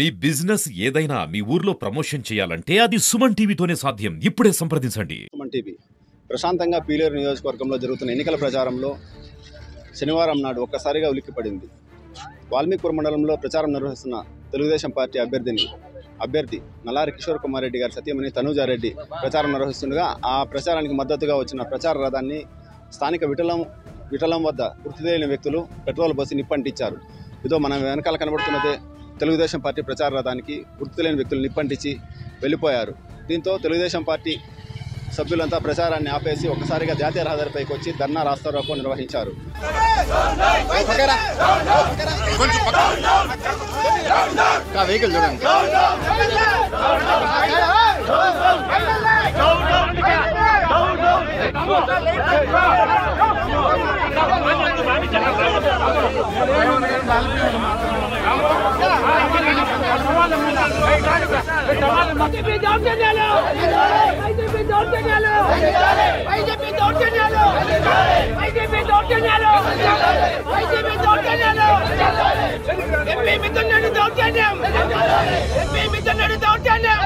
మీ business ఏదైనా మీ ఊర్లో promotion చేయాలంటే అది సుమన్ టీవీతోనే సాధ్యం. ఇప్పుడే సంప్రదించండి. సుమన్ టీవీ. ప్రశాంతంగా పీలేరు నియోజకవర్గంలో జరుగుతున్న ఎన్నికల ప్రచారంలో శనివారం నాడు ఒక్కసారిగా ఉలిక్కిపడింది. వాల్మీకిపురం మండలంలో ప్రచారం నిర్వహిస్తున్న తెలుగుదేశం పార్టీ అభ్యర్థిని అభ్యర్థి నల్లారి కిషోర్ కుమార్ రెడ్డి గారి సత్యమని తనూజారెడ్డి ప్రచారం నిర్వహిస్తుండగా ఆ ప్రచారానికి మద్దతుగా వచ్చిన ప్రచార రథాన్ని స్థానిక విఠలం విఠలం వద్ద గుర్తు తెలియని వ్యక్తులు పెట్రోల్ పోసి నిప్పంటించారు. ఇదో మన వెనకాల కనబడుతున్నదే తెలుగుదేశం పార్టీ ప్రచార రథానికి గుర్తులేని వ్యక్తులు నిప్పంటించి వెళ్ళిపోయారు. దీంతో తెలుగుదేశం పార్టీ సభ్యులంతా ప్రచారాన్ని ఆపేసి ఒకసారిగా జాతీయ రహదారిపైకి వచ్చి ధర్నా రాస్తారోకో నిర్వహించారు. వెహికల్ చూడండి বিজেপি দৌড়তে গেল বিজেপি দৌড়তে গেল বিজেপি দৌড়তে গেল বিজেপি দৌড়তে গেল বিজেপি দৌড়তে গেল এমপি মিতন নড়ি দৌড়তে নাম এমপি মিতন নড়ি দৌড়তে নাম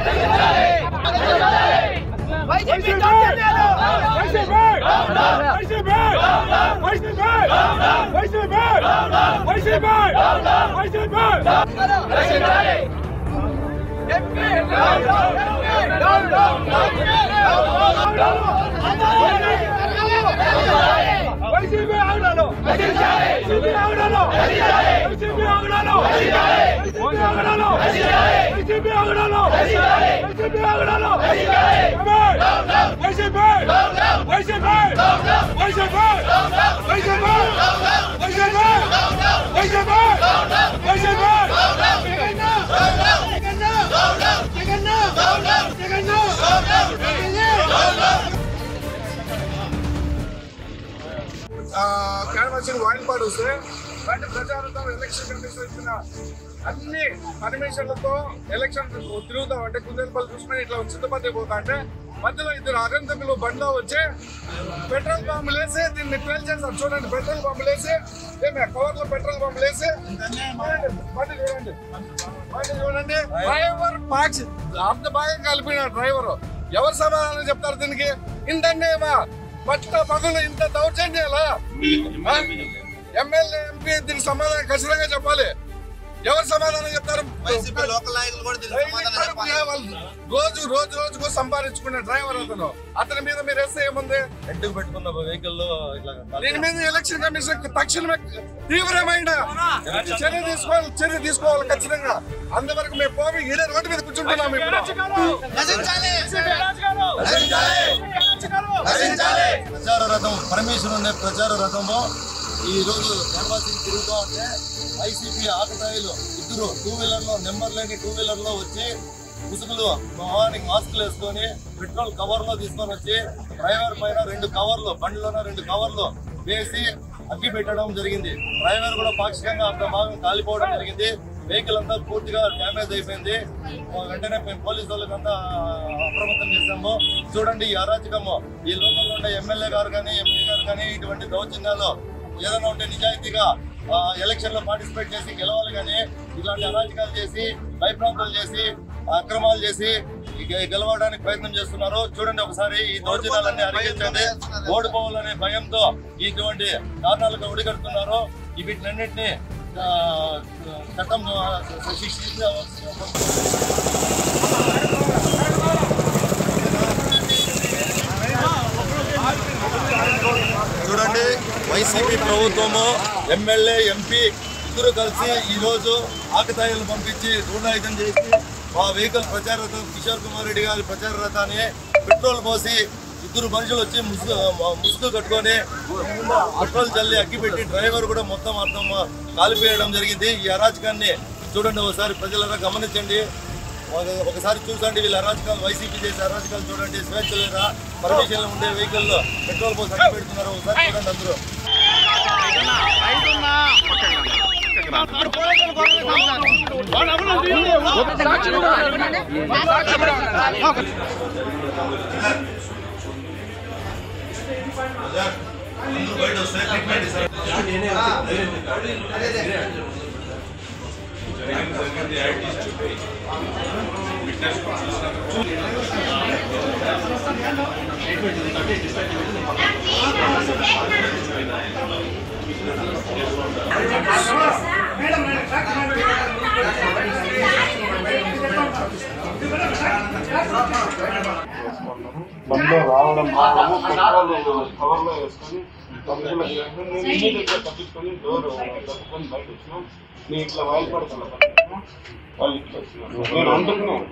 বিজেপি দৌড়তে গেল Where's the bird? Where's the bird? Where's the bird? Where's the bird? MP Mithun Reddy దౌర్జన్యం వైసీపీ దౌర్జన్యాలు క్యాన్వాసింగ్ వాయిల్పాడు వస్తే బయట ప్రచారంతో ఎలక్షన్ కమిషన్ ఇచ్చిన అన్ని పర్మిషన్లతో ఎలక్షన్ తిరుగుతాం. అంటే కుందేలపల్లి చూసుకుని ఇట్లా సిద్ధపడి పోతా అంటే మధ్యలో ఇద్దరు అగంతకులు బండ్లో వచ్చి పెట్రోల్ బాంబులు వేసి దీన్ని ట్వెల్ చేస్తారు. చూడండి పెట్రోల్ బాంబులు వేసి ఏమి కవర్లో పెట్రోల్ బాంబులు వేసి. బండి చూడండి బండి చూడండి. డ్రైవర్ పాక్స్ అంత బాగా కలిపిన డ్రైవర్. ఎవరు సమాధానం చెప్తారు దీనికి? ఇంతనేమా పట్ట పగులు ఇంత దౌర్జన్యాలా? ఎమ్మెల్యే ఎంపీ దీనికి సమాధానం ఖచ్చితంగా చెప్పాలి. ఎవరు సమాధానం చెప్తారు? రోజు రోజు రోజుకు సంపాదించుకునే డ్రైవర్ అతను. అతని మీద మీరు వేస్తే ఏముంది? ఎందుకు పెట్టుకున్న వెహికల్ దీని మీద ఎలక్షన్ కమిషన్ తక్షణమే తీవ్రమైన చర్య తీసుకోవాలి చర్య తీసుకోవాలి ఖచ్చితంగా. అంతవరకు మేము పోయి ఈడే రోడ్డు మీద కూర్చుంటున్నాం ఇప్పుడు. ప్రచార రథం పరమేశ్వర్ ఉండే ప్రచార రథము ఈ రోజు క్యాన్వాసింగ్ తిరుగుతూ ఉంటే వైసీపీ ఆకతాయిలు ఇద్దరు టూ వీలర్లో నెంబర్ లేని టూ వీలర్లో వచ్చి ముసుగులు మొహానికి మాస్కులు వేసుకొని పెట్రోల్ కవర్లో తీసుకొని వచ్చి డ్రైవర్ పైన రెండు కవర్లు బండిలోన రెండు కవర్లు వేసి అగ్గి పెట్టడం జరిగింది. డ్రైవర్ కూడా పాక్షికంగా అంత భాగం కాలిపోవడం జరిగింది. వెహికల్ అంతా పూర్తిగా డ్యామేజ్ అయిపోయింది. వెంటనే మేము పోలీసు వాళ్ళకంతా అప్రమత్తం చేశాము. చూడండి ఈ అరాచకము. ఈ లోకల్లో ఉండే ఎమ్మెల్యే గారు కానీ ఎంపీ గారు కానీ ఇటువంటి దౌర్జన్యాలు ఏదైనా ఉంటే నిజాయితీగా ఎలక్షన్లో పార్టిసిపేట్ చేసి గెలవాలి కానీ ఇలాంటి అరాచకాలు చేసి భయప్రాంతాలు చేసి అక్రమాలు చేసి గెలవడానికి ప్రయత్నం చేస్తున్నారు. చూడండి ఒకసారి ఈ దౌర్జన్యాలన్నీ అరిగించండి. ఓడిపోవాలనే భయంతో ఇటువంటి కారణాలుగా ఒడిగడుతున్నారు. వీటినన్నింటినీ చట్టం శిక్షించవలసిన చూడండి వైసీపీ ప్రభుత్వము ఎమ్మెల్యే ఎంపీ ఇద్దరు కలిసి ఈ రోజు ఆకతాయిలు పంపించి రూఢాయుధం చేసి మా వెహికల్ ప్రచార రథం కిషోర్ కుమార్ రెడ్డి గారి ప్రచార రథాన్ని పెట్రోల్ పోసి ఇద్దరు మనుషులు వచ్చి ముసుగు ముసుగు కట్టుకొని పెట్రోల్ చల్లి అగ్గిపెట్టి డ్రైవర్ కూడా మొత్తం అర్థం కాలిపోయడం జరిగింది. ఈ అరాచకాన్ని చూడండి ఒకసారి ప్రజలరా గమనించండి. ఒకసారి చూసండి వీళ్ళ అరాచకాలు వైసీపీ చేసే అరాచకాలు చూడండి. స్వేచ్ఛ లేదా పర్మిషన్లు ఉండే వెహికల్లో పెట్రోల్ పోసి అగ్గి పెడుతున్నారు ఒకసారి చూడండి అందరూ. బయట వస్తే ట్రీట్మెంట్ ఇస్తారు Thank you. బండ్లో రావడం మాత్రము పెట్రోల్ కవర్లో వేసుకొని తప్పించుకొని డోర్ తప్పుకొని బయట వచ్చినాం నేను ఇట్లా వాయిల్ పడుతున్నా వాళ్ళు ఇట్లా వచ్చినారు నేను అందుకున్నాను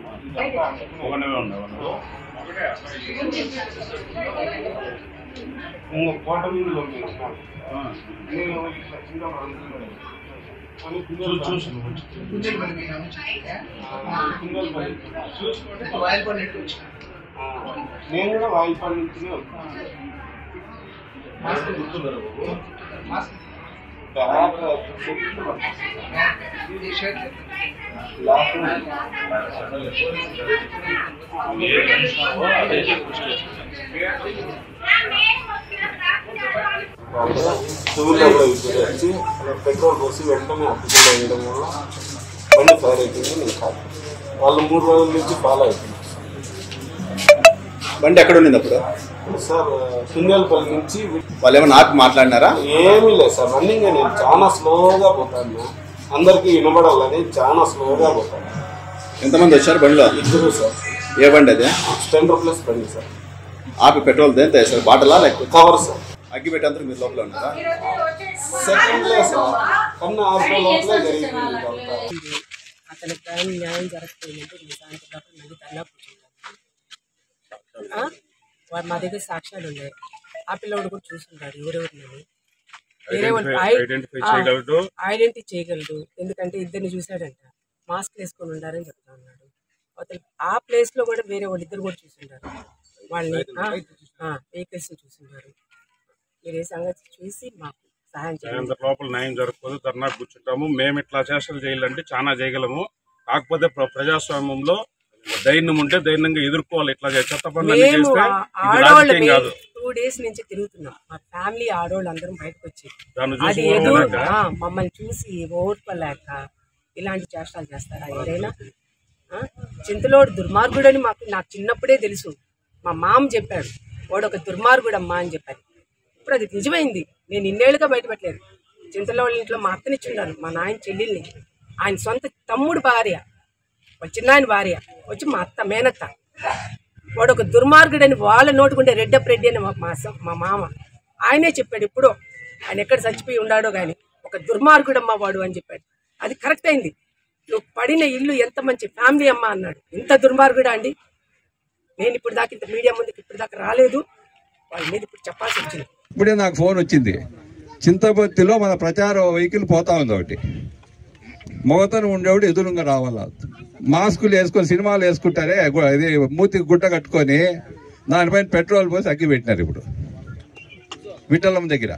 మీద పంపించినాను నేను ఇట్లా కింద అని పిందెలు చూసి పిందెలు చూసి నేను కూడా వాయిల్ పని నుంచి టూవీలర్లో ఇద్దరు వచ్చి పెట్రోల్ పోసి వెంటనే అప్పుకుండా వేయడం వల్ల బండి ఫైర్ అయిపోయింది నేను కాదు. వాళ్ళు మూడు రోజుల నుంచి ఫాలో అవుతున్నారు. బండి ఎక్కడ ఉండింది అప్పుడు? సార్ సింగల్పల్లి నుంచి వాళ్ళు ఏమైనా ఆపి మాట్లాడినారా? ఏమీ లేదు సార్ రన్నింగ్ నేను చాలా స్లోగా పోతాను. అందరికీ వినబడాలని చాలా స్లోగా పోతాను. ఎంతమంది వచ్చారు బండిలో? ఇద్దరు సార్. ఏ బండి అదే? స్టెండర్ ప్లస్ బండి సార్. ఆపి పెట్రోల్ దేంతో వేసారు బాటలా లేకపోతే? Cover sir. అగ్గి పెట్టేందుకు మీరు లోపల ఉన్నారా? సెకండ్లే సార్. కన్నా ఆరు లోపలే జరిగింది. అతనికి కానీ న్యాయం జరగకపోయిందంటే నేను సాయంత్రం దాకా మళ్ళీ? వా- మా దగ్గర సాక్ష్యాలు ఉన్నాయి. ఆ పిల్లవాడు కూడా చూసుంటాడు ఎవరెవరినని. వేరే వాళ్ళు ఐడెంటిఫై చేయగలడు. ఎందుకంటే ఇద్దరిని చూశాడంట. మాస్క్ వేసుకొని ఉండారని చెప్తా ఉన్నాడు. అతను ఆ ప్లేస్లో కూడా వేరే వాళ్ళు ఇద్దరు కూడా చూసుంటారు. వాళ్ళని వెహికల్స్ చూసుంటారు. మీరు ఏ సంగతి చూసి మాకు సహాయం చేయండి. లోపల న్యాయం జరగకపోతే ధర్నా కూర్చుంటాము. మేము ఇట్లా చేష్టలు చేయాలంటే చాలా చేయగలము. కాకపోతే ప్ర- ప్రజాస్వామ్యంలో ధైర్యం ఉంటే ధైర్యంగా ఎదుర్కోవాలి ఇట్లా చెత్త పనులు చేస్తే ఆడవాళ్ళ కాదు. టూ డేస్ నుంచి తిరుగుతున్నాం. మా ఫ్యామిలీ ఆడవాళ్ళు అందరం బయటకు వచ్చి. అది ఏదో మమ్మల్ని చూసి ఓర్పలేక ఇలాంటి చేష్టాలు చేస్తారా? ఏదైనా? చింతలోడు దుర్మార్గుడని మాకు నాకు చిన్నప్పుడే తెలుసు. మా మామ చెప్పాడు వాడు ఒక దుర్మార్గుడమ్మా అని చెప్పారు. ఇప్పుడు అది నిజమైంది. నేను ఇన్నేళ్ళుగా బయటపెట్టలేదు చింతలోళ్ళ ఇంట్లో మా అత్తనిచ్చున్నాను మా నాయన చెల్లెల్ని. ఆయన సొంత తమ్ముడు భార్య. వచ్చిన ఆయన భార్య వచ్చి మా అత్త మేనత్త. వాడు ఒక దుర్మార్గుడని వాళ్ళ నోటుకుంటే రెడ్డప్ రెడ్డి అని మా మా స- మా మామ. ఆయనే చెప్పాడు ఇప్పుడు ఆయన ఎక్కడ చచ్చిపోయి ఉన్నాడో కానీ ఒక దుర్మార్గుడమ్మా వాడు అని చెప్పాడు. అది కరెక్ట్ అయింది. నువ్వు పడిన ఇల్లు ఎంత మంచి ఫ్యామిలీ అమ్మా అన్నాడు. ఇంత దుర్మార్గుడా అండి? నేను ఇప్పుడు దాకా ఇంత మీడియా ముందుకు ఇప్పుడు దాకా రాలేదు. వాళ్ళ మీద ఇప్పుడు చెప్పాల్సి వచ్చింది. ఇప్పుడే నాకు ఫోన్ వచ్చింది. చింతపత్తిలో మన ప్రచార వెహికల్ పోతా ఉంది ఒకటి. మగతను ఉండేవాడు ఎదురుగా రావాలా? మాస్కులు వేసుకొని సినిమాలు వేసుకుంటారే ఇది మూతికి గుడ్డ కట్టుకొని దానిపైన పెట్రోల్ పోసి అగ్గి పెట్టినారు ఇప్పుడు. విఠలం దగ్గర.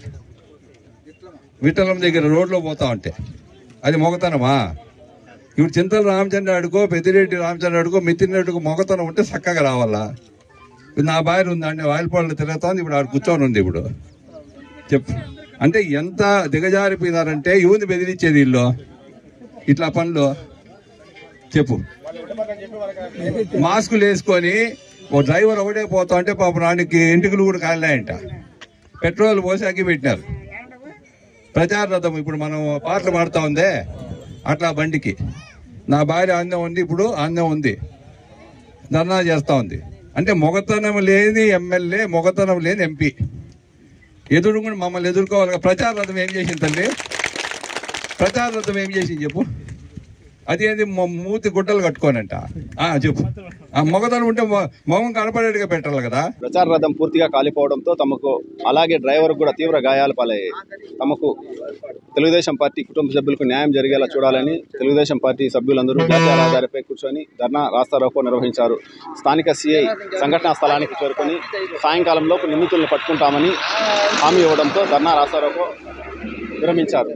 విఠలం దగ్గర రోడ్లో పోతా ఉంటే. అది మొగతనమా? ఇప్పుడు చింతల రామచంద్ర అడుకో పెద్దిరెడ్డి రామచంద్ర అడుగో మితిన్ రెడ్డికో మొగతనం ఉంటే చక్కగా రావాలా? ఇప్పుడు నా భార్య ఉందండి వాయిల్పాళ్ళు తిరుగుతోంది ఇప్పుడు ఆడ కూర్చొని ఉంది ఇప్పుడు. చెప్పు. అంటే ఎంత దిగజారిపోయినారంటే యువని బెదిరించేది ఇల్లు ఇట్లా పనులు చెప్పు. మాస్కులు వేసుకొని ఓ డ్రైవర్ ఒకటే పోతా అంటే పాపం నానికి ఎంటుకలు కూడా కాలేయంట పెట్రోల్ పోసి అగ్గి పెట్టినారు. ప్రచార రథం ఇప్పుడు మనం పాటలు పాడుతా ఉందే అట్లా బండికి. నా భార్య ఆందం ఉంది ఇప్పుడు ఆందం ఉంది. ధర్నా చేస్తూ ఉంది. అంటే మొగతనం లేని ఎమ్మెల్యే మొగతనం లేని ఎంపీ. ఎదురు కూడా మమ్మల్ని ఎదుర్కోవాలి. ప్రచార రథం ఏం చేసింది తల్లి? ప్రచార రథం ఏం చేసింది చెప్పు? అదేంది మూతి గుడ్డలు కట్టుకోనంట. చెప్పు. ఆ మొగతనం ఉంటే మొగం కనపడేట్టుగా పెట్టాలి కదా. ప్రచార రథం పూర్తిగా కాలిపోవడంతో తమకు అలాగే డ్రైవర్ కూడా తీవ్ర గాయాలు పాలయ్యాయి. తమకు తెలుగుదేశం పార్టీ కుటుంబ సభ్యులకు న్యాయం జరిగేలా చూడాలని తెలుగుదేశం పార్టీ సభ్యులందరూ జాతీయ రహదారిపై కూర్చొని ధర్నా రాస్తారోకో నిర్వహించారు. స్థానిక సిఐ సంఘటనా స్థలానికి చేరుకొని సాయంకాలంలోపు నిందితులను పట్టుకుంటామని హామీ ఇవ్వడంతో ధర్నా రాస్తారోకో విరమించారు